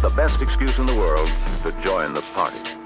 the best excuse in the world to join the party.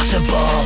impossible.